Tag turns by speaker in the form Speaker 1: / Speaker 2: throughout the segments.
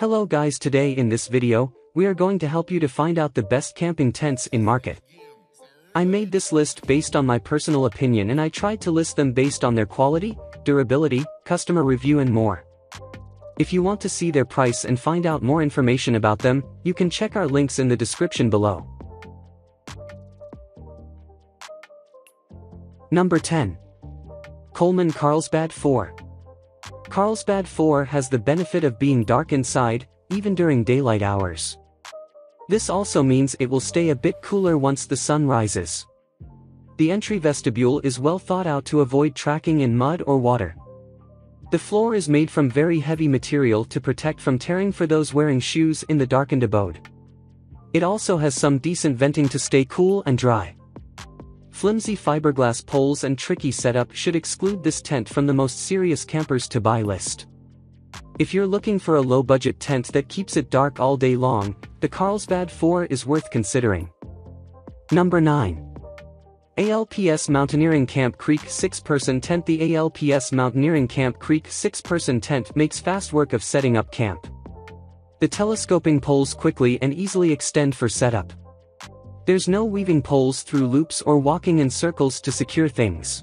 Speaker 1: Hello guys today in this video, we are going to help you to find out the best camping tents in market. I made this list based on my personal opinion and I tried to list them based on their quality, durability, customer review and more. If you want to see their price and find out more information about them, you can check our links in the description below. Number 10. Coleman Carlsbad 4. Carlsbad 4 has the benefit of being dark inside, even during daylight hours. This also means it will stay a bit cooler once the sun rises. The entry vestibule is well thought out to avoid tracking in mud or water. The floor is made from very heavy material to protect from tearing for those wearing shoes in the darkened abode. It also has some decent venting to stay cool and dry. Flimsy fiberglass poles and tricky setup should exclude this tent from the most serious campers to buy list. If you're looking for a low-budget tent that keeps it dark all day long, the Carlsbad 4 is worth considering. Number 9. ALPS Mountaineering Camp Creek 6-Person Tent The ALPS Mountaineering Camp Creek 6-Person Tent makes fast work of setting up camp. The telescoping poles quickly and easily extend for setup. There's no weaving poles through loops or walking in circles to secure things.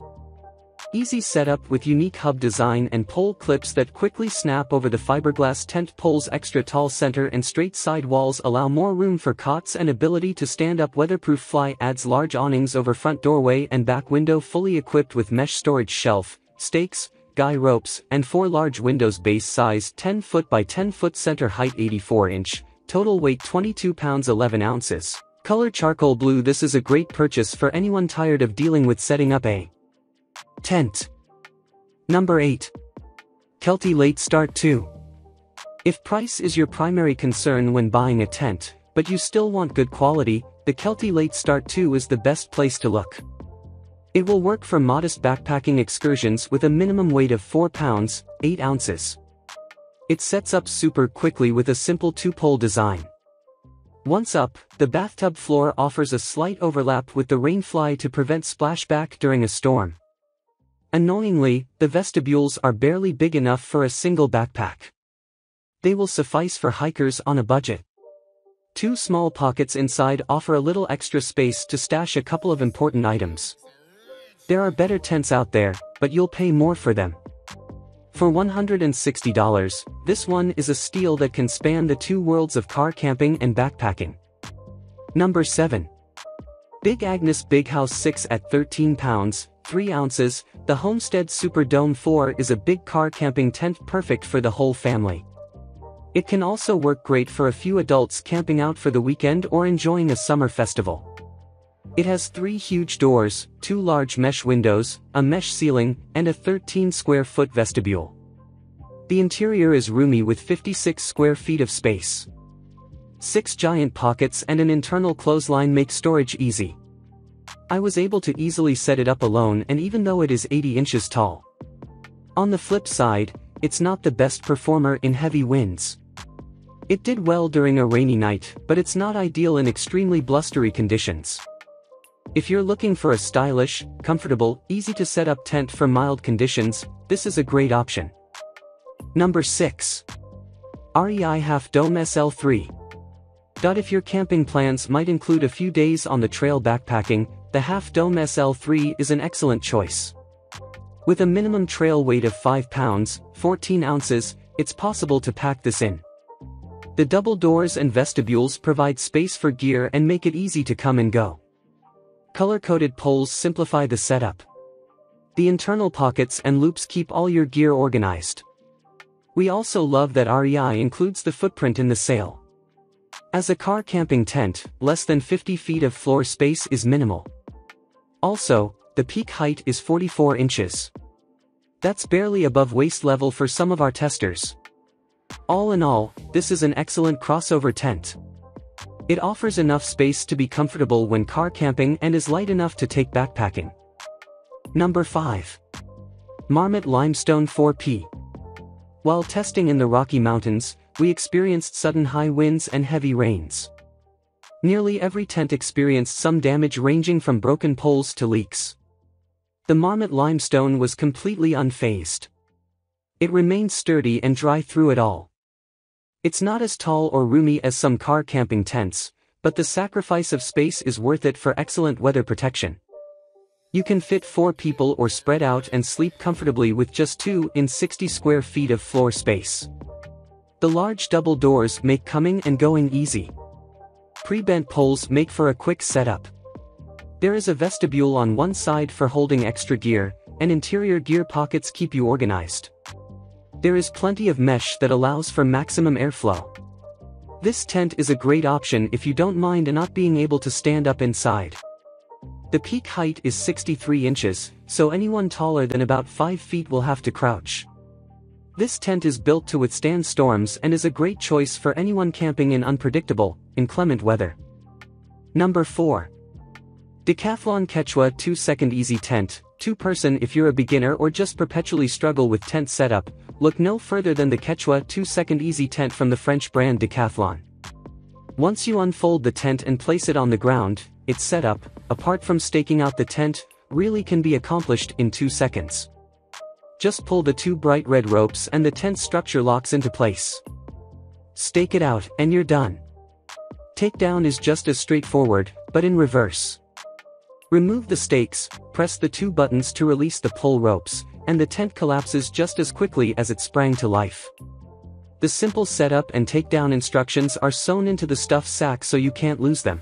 Speaker 1: Easy setup with unique hub design and pole clips that quickly snap over the fiberglass tent poles extra tall center and straight side walls allow more room for cots and ability to stand up weatherproof fly adds large awnings over front doorway and back window fully equipped with mesh storage shelf, stakes, guy ropes, and four large windows base size 10 foot by 10 foot center height 84 inch, total weight 22 pounds 11 ounces. Color charcoal blue This is a great purchase for anyone tired of dealing with setting up a tent. Number 8. Kelty Late Start 2. If price is your primary concern when buying a tent, but you still want good quality, the Kelty Late Start 2 is the best place to look. It will work for modest backpacking excursions with a minimum weight of 4 pounds, 8 ounces. It sets up super quickly with a simple two-pole design. Once up, the bathtub floor offers a slight overlap with the rainfly to prevent splashback during a storm. Annoyingly, the vestibules are barely big enough for a single backpack. They will suffice for hikers on a budget. Two small pockets inside offer a little extra space to stash a couple of important items. There are better tents out there, but you'll pay more for them. For $160, this one is a steal that can span the two worlds of car camping and backpacking. Number 7. Big Agnes Big House 6 at 13 pounds, 3 ounces, the Homestead Super Dome 4 is a big car camping tent perfect for the whole family. It can also work great for a few adults camping out for the weekend or enjoying a summer festival. It has three huge doors, two large mesh windows, a mesh ceiling, and a 13 square foot vestibule. The interior is roomy with 56 square feet of space. Six giant pockets and an internal clothesline make storage easy. I was able to easily set it up alone and even though it is 80 inches tall. On the flip side, it's not the best performer in heavy winds. It did well during a rainy night, but it's not ideal in extremely blustery conditions. If you're looking for a stylish, comfortable, easy to set up tent for mild conditions, this is a great option. Number 6. REI Half Dome SL3. If your camping plans might include a few days on the trail backpacking, the Half Dome SL3 is an excellent choice. With a minimum trail weight of 5 pounds, 14 ounces, it's possible to pack this in. The double doors and vestibules provide space for gear and make it easy to come and go. Color-coded poles simplify the setup. The internal pockets and loops keep all your gear organized. We also love that REI includes the footprint in the sale. As a car camping tent, less than 50 feet of floor space is minimal. Also, the peak height is 44 inches. That's barely above waist level for some of our testers. All in all, this is an excellent crossover tent. It offers enough space to be comfortable when car camping and is light enough to take backpacking. Number 5. Marmot Limestone 4P. While testing in the Rocky Mountains, we experienced sudden high winds and heavy rains. Nearly every tent experienced some damage ranging from broken poles to leaks. The Marmot limestone was completely unfazed. It remained sturdy and dry through it all. It's not as tall or roomy as some car camping tents, but the sacrifice of space is worth it for excellent weather protection. You can fit four people or spread out and sleep comfortably with just two in 60 square feet of floor space. The large double doors make coming and going easy. Pre-bent poles make for a quick setup. There is a vestibule on one side for holding extra gear, and interior gear pockets keep you organized. There is plenty of mesh that allows for maximum airflow. This tent is a great option if you don't mind not being able to stand up inside. The peak height is 63 inches, so anyone taller than about 5 feet will have to crouch. This tent is built to withstand storms and is a great choice for anyone camping in unpredictable, inclement weather. Number 4. Decathlon Quechua 2 Second Easy Tent, 2 person if you're a beginner or just perpetually struggle with tent setup, look no further than the Quechua 2 Second Easy Tent from the French brand Decathlon. Once you unfold the tent and place it on the ground, its setup, apart from staking out the tent, really can be accomplished in 2 seconds. Just pull the two bright red ropes and the tent structure locks into place. Stake it out and you're done. Takedown is just as straightforward, but in reverse. Remove the stakes, press the two buttons to release the pull ropes, and the tent collapses just as quickly as it sprang to life. The simple setup and takedown instructions are sewn into the stuff sack so you can't lose them.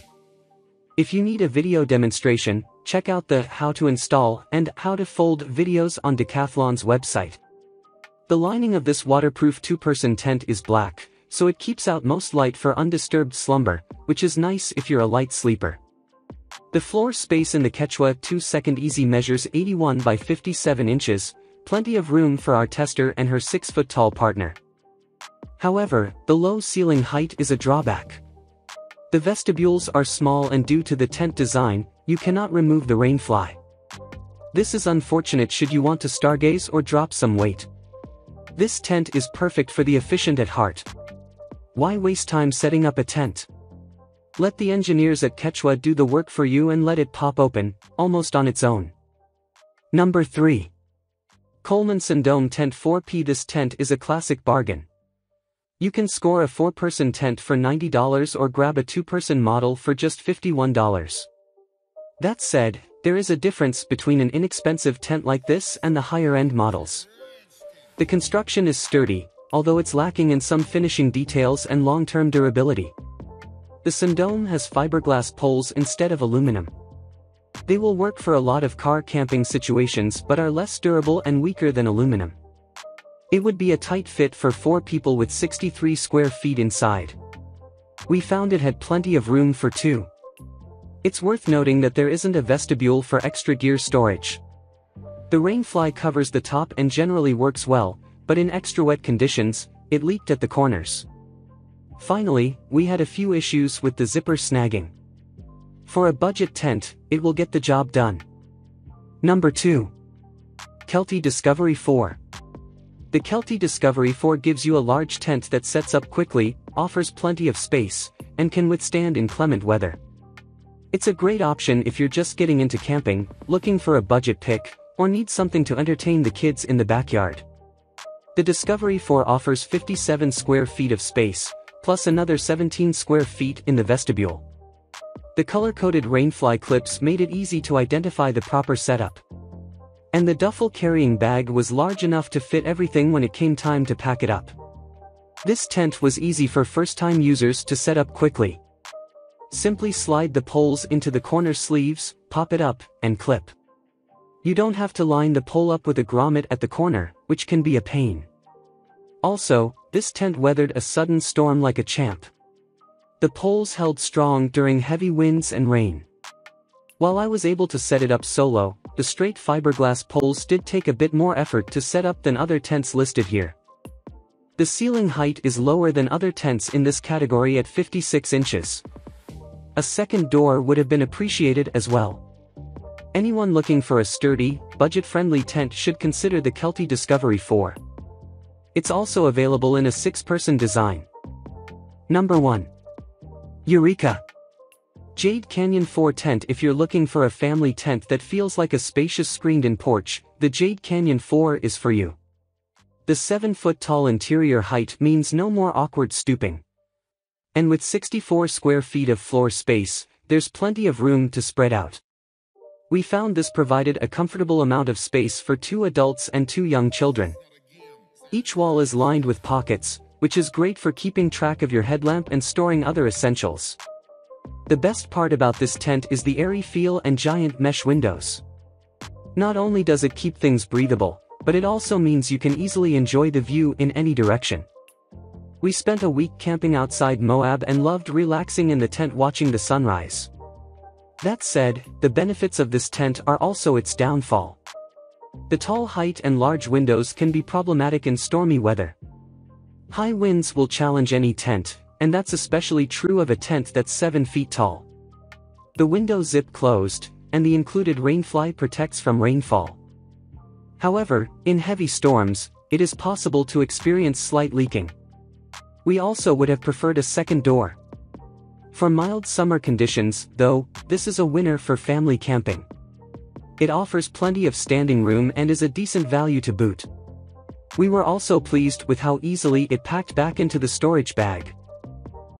Speaker 1: If you need a video demonstration, check out the How to Install and How to Fold videos on Decathlon's website. The lining of this waterproof two-person tent is black, so it keeps out most light for undisturbed slumber, which is nice if you're a light sleeper. The floor space in the Quechua 2 Second Easy measures 81 by 57 inches, plenty of room for our tester and her 6-foot-tall partner. However, the low ceiling height is a drawback. The vestibules are small and due to the tent design, you cannot remove the rainfly. This is unfortunate should you want to stargaze or drop some weight. This tent is perfect for the efficient at heart. Why waste time setting up a tent? Let the engineers at Quechua do the work for you and let it pop open, almost on its own. Number 3. Coleman Sundome Tent 4P This tent is a classic bargain. You can score a 4-person tent for $90 or grab a 2-person model for just $51. That said, there is a difference between an inexpensive tent like this and the higher-end models. The construction is sturdy, although it's lacking in some finishing details and long-term durability. The Sundome has fiberglass poles instead of aluminum. They will work for a lot of car camping situations but are less durable and weaker than aluminum. It would be a tight fit for four people with 63 square feet inside. We found it had plenty of room for two. It's worth noting that there isn't a vestibule for extra gear storage. The rainfly covers the top and generally works well, but in extra wet conditions, it leaked at the corners. Finally, we had a few issues with the zipper snagging. For a budget tent, it will get the job done. Number 2. Kelty Discovery 4. The Kelty Discovery 4 gives you a large tent that sets up quickly, offers plenty of space, and can withstand inclement weather. It's a great option if you're just getting into camping, looking for a budget pick, or need something to entertain the kids in the backyard. The Discovery 4 offers 57 square feet of space, plus another 17 square feet in the vestibule. The color-coded rainfly clips made it easy to identify the proper setup. And the duffel carrying bag was large enough to fit everything when it came time to pack it up. This tent was easy for first-time users to set up quickly. Simply slide the poles into the corner sleeves, pop it up, and clip. You don't have to line the pole up with a grommet at the corner, which can be a pain. Also, this tent weathered a sudden storm like a champ. The poles held strong during heavy winds and rain. While I was able to set it up solo, the straight fiberglass poles did take a bit more effort to set up than other tents listed here. The ceiling height is lower than other tents in this category at 56 inches. A second door would have been appreciated as well. Anyone looking for a sturdy, budget-friendly tent should consider the Kelty Discovery 4. It's also available in a 6-person design. Number 1. Eureka! Jade Canyon 4 Tent If you're looking for a family tent that feels like a spacious screened-in porch, the Jade Canyon 4 is for you. The 7-foot tall interior height means no more awkward stooping. And with 64 square feet of floor space, there's plenty of room to spread out. We found this provided a comfortable amount of space for two adults and two young children. Each wall is lined with pockets, which is great for keeping track of your headlamp and storing other essentials. The best part about this tent is the airy feel and giant mesh windows. Not only does it keep things breathable, but it also means you can easily enjoy the view in any direction. We spent a week camping outside Moab and loved relaxing in the tent watching the sunrise. That said, the benefits of this tent are also its downfall. The tall height and large windows can be problematic in stormy weather. High winds will challenge any tent, and that's especially true of a tent that's 7 feet tall. The windows zip closed, and the included rainfly protects from rainfall. However, in heavy storms, it is possible to experience slight leaking. We also would have preferred a second door. For mild summer conditions, though, this is a winner for family camping. It offers plenty of standing room and is a decent value to boot. We were also pleased with how easily it packed back into the storage bag.